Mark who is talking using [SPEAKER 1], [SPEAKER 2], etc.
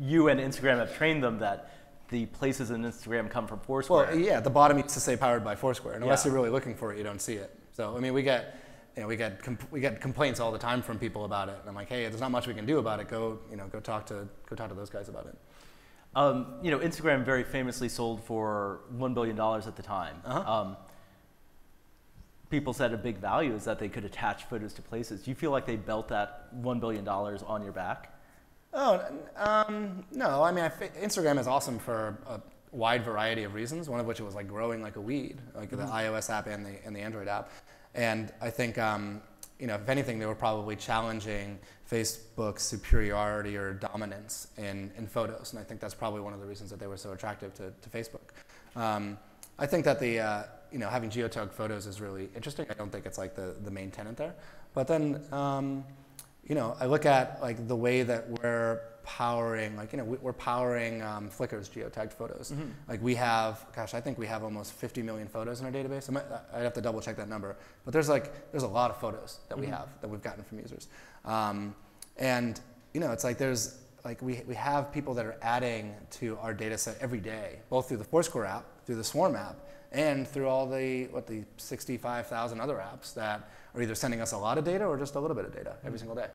[SPEAKER 1] you and Instagram have trained them that the places in Instagram come from Foursquare.
[SPEAKER 2] Well, yeah, at the bottom used to say powered by Foursquare, and unless
[SPEAKER 1] Yeah.
[SPEAKER 2] you're really looking for it, you don't see it. So I mean, we get, you know, we get comp- we get complaints all the time from people about it, and I'm like, hey, there's not much we can do about it. Go, you know, go talk to go talk to those guys about it.
[SPEAKER 1] Um, you know, Instagram very famously sold for one billion dollars at the time.
[SPEAKER 2] Uh-huh.
[SPEAKER 1] Um, people said a big value is that they could attach photos to places. Do you feel like they built that one billion dollars on your back?
[SPEAKER 2] Oh, um, no. I mean, I Instagram is awesome for a wide variety of reasons. One of which it was like growing like a weed, like the iOS app and the and the Android app. And I think, um, you know, if anything, they were probably challenging Facebook's superiority or dominance in, in photos. And I think that's probably one of the reasons that they were so attractive to, to Facebook. Um, I think that the, uh, you know, having geotag photos is really interesting. I don't think it's like the, the main tenant there. But then, um, you know, I look at like the way that we're powering, like, you know, we- we're powering um, Flickr's geotagged photos. Like we have, gosh, I think we have almost 50 million photos in our database. I might, I'd have to double check that number. But there's like, there's a lot of photos that we have that we've gotten from users. Um, and, you know, it's like there's, like we, we have people that are adding to our data set every day, both through the Foursquare app, through the Swarm app, and through all the, what, the 65,000 other apps that are either sending us a lot of data or just a little bit of data every single day.